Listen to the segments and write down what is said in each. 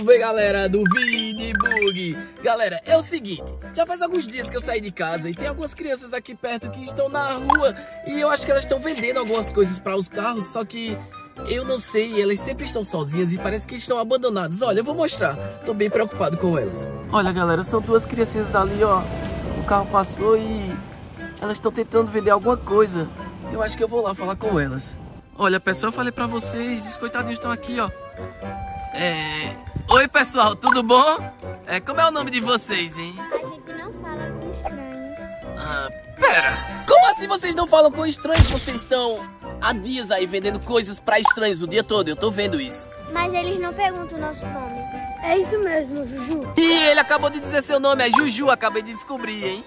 Salve galera do Vidibug! Galera, é o seguinte, já faz alguns dias que eu saí de casa e tem algumas crianças aqui perto que estão na rua e eu acho que elas estão vendendo algumas coisas para os carros, só que eu não sei, elas sempre estão sozinhas e parece que estão abandonadas. Olha, eu vou mostrar, tô bem preocupado com elas. Olha galera, são duas crianças ali, ó. O carro passou e elas estão tentando vender alguma coisa. Eu acho que eu vou lá falar com elas. Olha, pessoal, eu falei pra vocês, os coitadinhos estão aqui, ó. É... Oi, pessoal, tudo bom? É, como é o nome de vocês, hein? A gente não fala com estranhos. Ah, pera. Como assim vocês não falam com estranhos? Vocês estão há dias aí vendendo coisas pra estranhos o dia todo, eu tô vendo isso. Mas eles não perguntam o nosso nome. É isso mesmo, Juju. Ih, ele acabou de dizer seu nome, é Juju, acabei de descobrir, hein?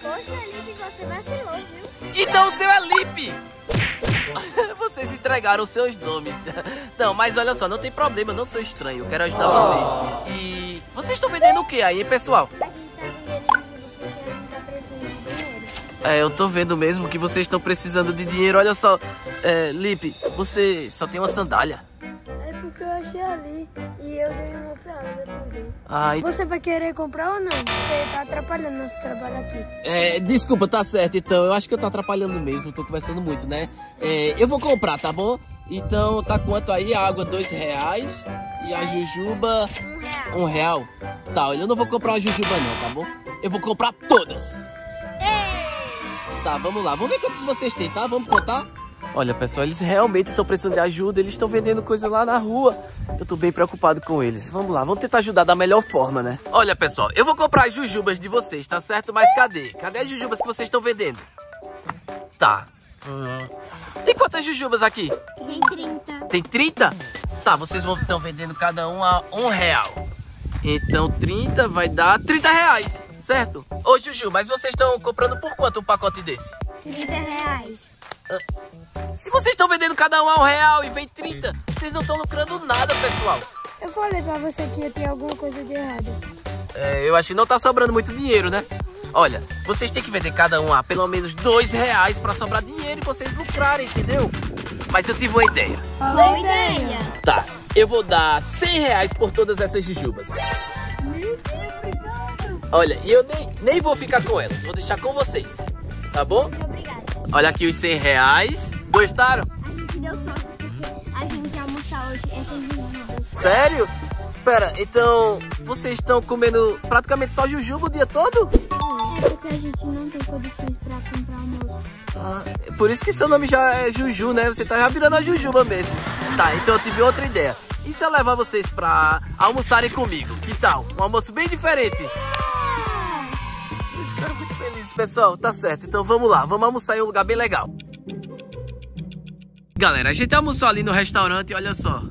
Poxa, Lipe, você vacilou, viu? Então o seu é Lipe! Vocês entregaram seus nomes. Não, mas olha só, não tem problema, eu não sou estranho, eu quero ajudar vocês. E vocês estão vendendo o que aí, pessoal? Tá tá. É, eu tô vendo mesmo que vocês estão precisando de dinheiro. Olha só, é, Lipe, você só tem uma sandália. É porque eu achei ali e eu dei Ai, Você vai querer comprar ou não? Você tá atrapalhando nosso trabalho aqui. É, desculpa, tá certo, então. Eu acho que eu tô atrapalhando mesmo, tô conversando muito, né? É, eu vou comprar, tá bom? Então, tá quanto aí? A água, dois reais. E a jujuba, Um real. um real. Tá, olha, eu não vou comprar uma jujuba não, tá bom? Eu vou comprar todas. Tá, vamos lá. Vamos ver quantos vocês têm, tá? Vamos contar? Olha, pessoal, eles realmente estão precisando de ajuda. Eles estão vendendo coisa lá na rua. Eu tô bem preocupado com eles. Vamos lá, vamos tentar ajudar da melhor forma, né? Olha, pessoal, eu vou comprar as jujubas de vocês, tá certo? Mas cadê? Cadê as jujubas que vocês estão vendendo? Tá. Tem quantas jujubas aqui? Tem 30. Tem 30? Tá, vocês vão estão vendendo cada um a um real. Então 30 vai dar 30 reais, certo? Ô Juju, mas vocês estão comprando por quanto um pacote desse? 30 reais. Se vocês estão vendendo cada um a um real e vem 30, vocês não estão lucrando nada, pessoal. Eu falei pra você que ia ter alguma coisa de errado. É, eu acho que não tá sobrando muito dinheiro, né? Olha, vocês têm que vender cada um a pelo menos dois reais pra sobrar dinheiro e vocês lucrarem, entendeu? Mas eu tive uma ideia. Boa ideia. Tá, eu vou dar 100 reais por todas essas jujubas. Olha, e eu nem, nem vou ficar com elas, vou deixar com vocês, tá bom? Olha aqui os 100 reais. Gostaram? A gente deu sorte porque a gente ia almoçar hoje essas. Sério? Pera, então vocês estão comendo praticamente só jujuba o dia todo? É porque a gente não tem condições pra comprar almoço. Ah, por isso que seu nome já é Juju, né? Você tá já virando a Jujuba mesmo. Tá, então eu tive outra ideia. E se eu levar vocês pra almoçarem comigo? Que tal? Um almoço bem diferente. Muito feliz, pessoal. Tá certo, então vamos lá. Vamos almoçar em um lugar bem legal. Galera, a gente almoçou ali no restaurante e olha só.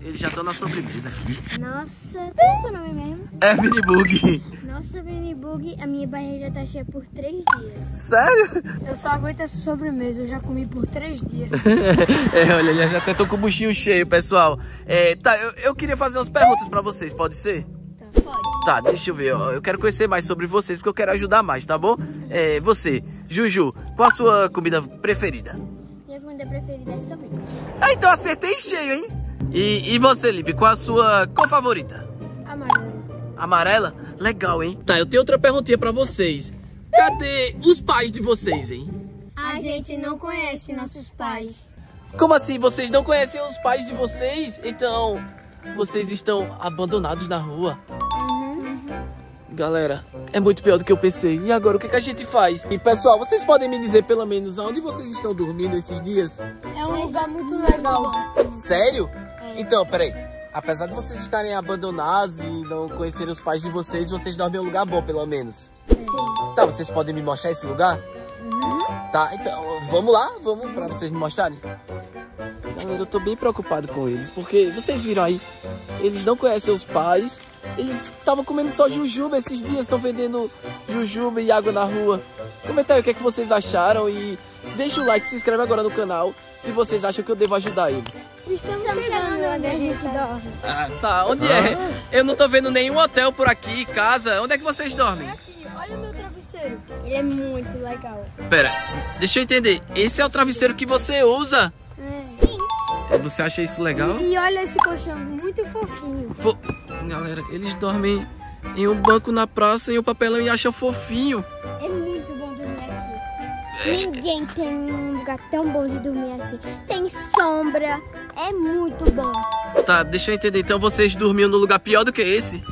Eles já estão na sobremesa aqui. Nossa, qual é o seu nome mesmo? É Minibug. Nossa, Minibug, a minha barriga tá cheia por três dias. Sério? Eu só aguento essa sobremesa, eu já comi por três dias. é, olha, já até tô com o buchinho cheio, pessoal. É, tá, eu, eu queria fazer umas perguntas pra vocês, pode ser? Tá, deixa eu ver, ó. Eu quero conhecer mais sobre vocês, porque eu quero ajudar mais, tá bom? É, você, Juju, qual a sua comida preferida? Minha comida preferida é sorvete. Ah, então acertei em cheio, hein? E, e você, Lipe, qual a sua cor favorita? Amarelo. Amarela? Legal, hein? Tá, eu tenho outra perguntinha pra vocês. Cadê os pais de vocês, hein? A gente não conhece nossos pais. Como assim? Vocês não conhecem os pais de vocês? Então, vocês estão abandonados na rua? Galera, é muito pior do que eu pensei. E agora, o que, que a gente faz? E pessoal, vocês podem me dizer pelo menos aonde vocês estão dormindo esses dias? É um lugar muito legal. Sério? Então, peraí. Apesar de vocês estarem abandonados e não conhecerem os pais de vocês, vocês dormem em um lugar bom, pelo menos. Tá, vocês podem me mostrar esse lugar? Tá, então vamos lá, vamos pra vocês me mostrarem. Galera, eu tô bem preocupado com eles, porque vocês viram aí, eles não conhecem os pais, eles estavam comendo só jujuba esses dias, estão vendendo jujuba e água na rua. Comenta aí o que, é que vocês acharam e deixa o like, se inscreve agora no canal se vocês acham que eu devo ajudar eles. Estamos, chegando onde a gente dorme. Ah, tá, onde é? Eu não tô vendo nenhum hotel por aqui, casa. Onde é que vocês dormem? Aqui, olha o meu travesseiro. Ele é muito legal. Pera, deixa eu entender. Esse é o travesseiro que você usa? É. Sim. Você acha isso legal? E olha esse colchão, muito fofinho. Fo- Galera, eles dormem em um banco na praça e o papelão e acham fofinho. É muito bom dormir aqui. Ninguém tem um lugar tão bom de dormir assim. Tem sombra. É muito bom. Tá, deixa eu entender. Então vocês dormiam no lugar pior do que esse?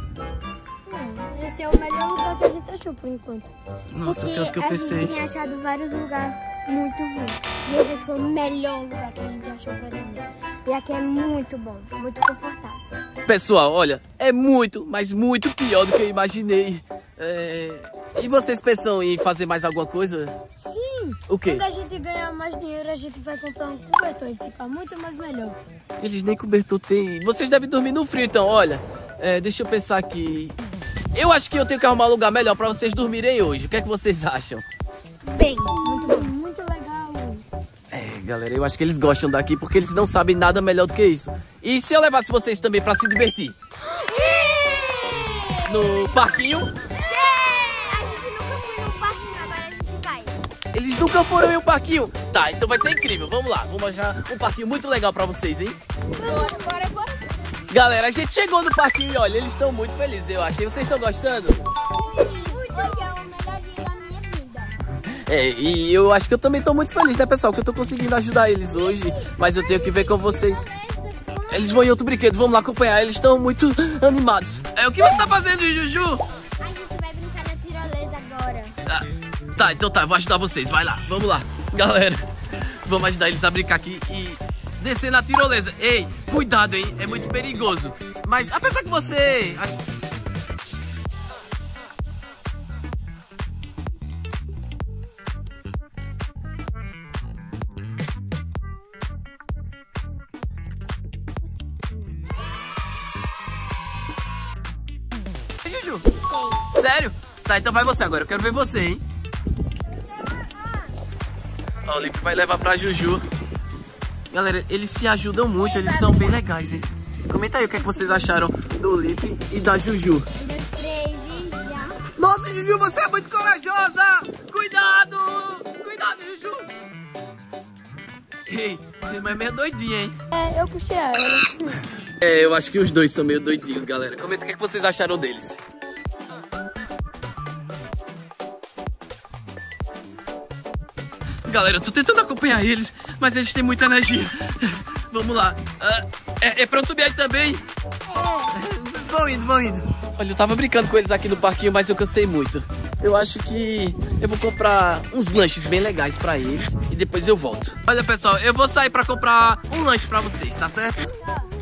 Esse é o melhor lugar que a gente achou por enquanto. Nossa, Porque pior que eu a pensei. gente tinha achado vários lugares muito ruins. E esse aqui foi o melhor lugar que a gente achou pra dormir. E aqui é muito bom, muito confortável. Pessoal, olha, é muito, mas muito pior do que eu imaginei. É, E vocês pensam em fazer mais alguma coisa? Sim! O quê? Quando a gente ganhar mais dinheiro, a gente vai comprar um cobertor e ficar muito mais melhor. Eles nem cobertor têm. Vocês devem dormir no frio, então, olha. é, deixa eu pensar aqui. Eu acho que eu tenho que arrumar um lugar melhor pra vocês dormirem hoje. O que é que vocês acham? Bem, galera, eu acho que eles gostam daqui porque eles não sabem nada melhor do que isso. E se eu levasse vocês também pra se divertir? No parquinho? Eles nunca foram em um parquinho. Tá, então vai ser incrível. Vamos lá, vou mostrar um parquinho muito legal pra vocês, hein? Bora, bora, bora. Galera, a gente chegou no parquinho e olha, eles estão muito felizes, eu achei. Vocês estão gostando? Hoje é o melhor É, e eu acho que eu também tô muito feliz, né, pessoal? Que eu tô conseguindo ajudar eles hoje. Mas eu tenho que ver com vocês. Eles vão em outro brinquedo, vamos lá acompanhar. Eles estão muito animados. É, o que você tá fazendo, Juju? A gente vai brincar na tirolesa agora. Ah, tá, então tá, vou ajudar vocês. Vai lá, vamos lá. Galera, vamos ajudar eles a brincar aqui e descer na tirolesa. Ei, cuidado, hein? É muito perigoso. Mas apesar que você. Sério? Tá, então vai você agora. Eu quero ver você, hein? Ó, o Lipe vai levar pra Juju. Galera, eles se ajudam muito, eles são bem legais, hein? Comenta aí o que, é que vocês acharam do Lipe e da Juju. Nossa, Juju, você é muito corajosa! Cuidado! Cuidado, Juju! Ei, você é meio doidinha, hein? É, eu puxei ela. É, eu acho que os dois são meio doidinhos, galera. Comenta o que, é que vocês acharam deles. Galera, eu tô tentando acompanhar eles, mas eles têm muita energia. Vamos lá. Ah, é, é pra eu subir aí também? Vão indo, vão indo. Olha, eu tava brincando com eles aqui no parquinho, mas eu cansei muito. Eu acho que eu vou comprar uns lanches bem legais pra eles e depois eu volto. Olha, pessoal, eu vou sair pra comprar um lanche pra vocês, tá certo?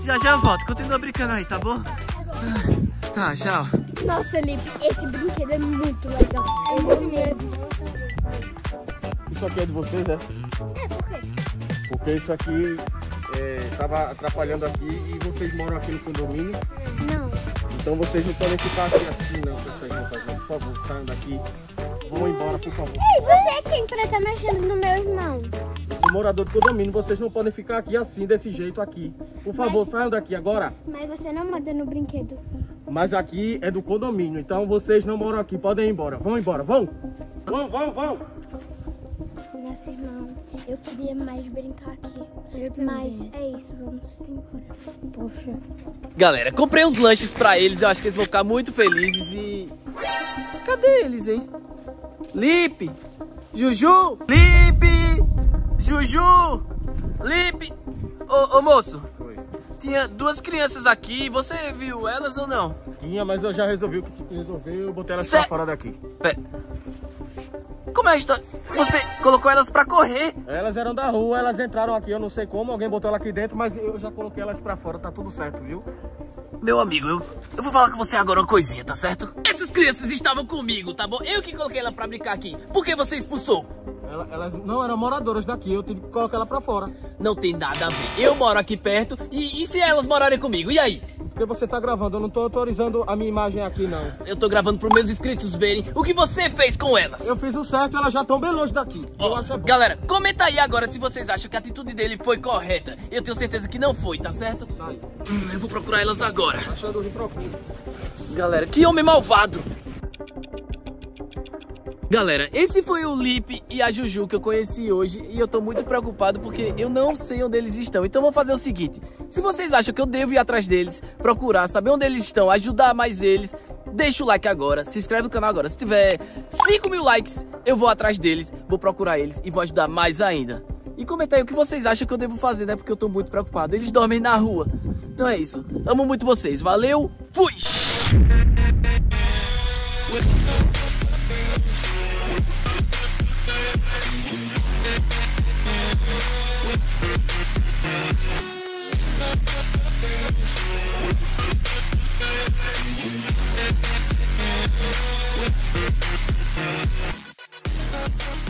Já já eu volto. Continua brincando aí, tá bom? Ah, Tá, tchau. Nossa, Lipe, esse brinquedo é muito legal. É muito mesmo. Isso aqui é de vocês, é? É, por quê? Porque isso aqui é, tava atrapalhando aqui e vocês moram aqui no condomínio. Não. Então vocês não podem ficar aqui assim não, não. Por favor, saiam daqui. Vão embora, por favor. Ei, você é quem pra estar mexendo no meu irmão? Eu sou morador do condomínio, vocês não podem ficar aqui assim, desse jeito aqui. Por favor, saiam daqui agora. Mas você não manda no brinquedo. Mas aqui é do condomínio, então vocês não moram aqui, podem ir embora. Vão embora, vão! Vão, vão, vão! Irmão, eu queria mais brincar aqui. Mas é isso, vamos embora. Poxa. Galera, comprei uns lanches pra eles, eu acho que eles vão ficar muito felizes e... Cadê eles, hein? Lipe! Juju! Lipe! Juju! Lipe! Ô, ô moço, Oi. tinha duas crianças aqui, você viu elas ou não? Tinha, mas eu já resolvi o que tinha que resolver, eu botei elas Cê- pra fora daqui. Pera. Como é a história? Você colocou elas pra correr? Elas eram da rua, elas entraram aqui, eu não sei como, alguém botou ela aqui dentro, mas eu já coloquei elas pra fora, tá tudo certo, viu? Meu amigo, eu, eu vou falar com você agora uma coisinha, tá certo? Essas crianças estavam comigo, tá bom? Eu que coloquei ela pra brincar aqui. Por que você expulsou? Ela- elas não eram moradoras daqui, eu tive que colocar ela pra fora. Não tem nada a ver. Eu moro aqui perto e, e se elas morarem comigo? E aí? Porque você tá gravando, eu não tô autorizando a minha imagem aqui, não. Eu tô gravando pros meus inscritos verem o que você fez com elas. Eu fiz o certo elas já estão bem longe daqui. acho é galera, comenta aí agora se vocês acham que a atitude dele foi correta. Eu tenho certeza que não foi, tá certo? Sai. Hum, eu vou procurar elas agora. Achando o. Galera, que homem malvado! Galera, esse foi o Lipe e a Juju que eu conheci hoje e eu tô muito preocupado porque eu não sei onde eles estão. Então vamos fazer o seguinte: Se vocês acham que eu devo ir atrás deles, procurar, saber onde eles estão, ajudar mais eles, deixa o like agora, se inscreve no canal agora. Se tiver 5 mil likes, eu vou atrás deles, vou procurar eles e vou ajudar mais ainda. E comenta aí o que vocês acham que eu devo fazer, né? Porque eu tô muito preocupado. Eles dormem na rua. Então é isso. Amo muito vocês. Valeu. Fui!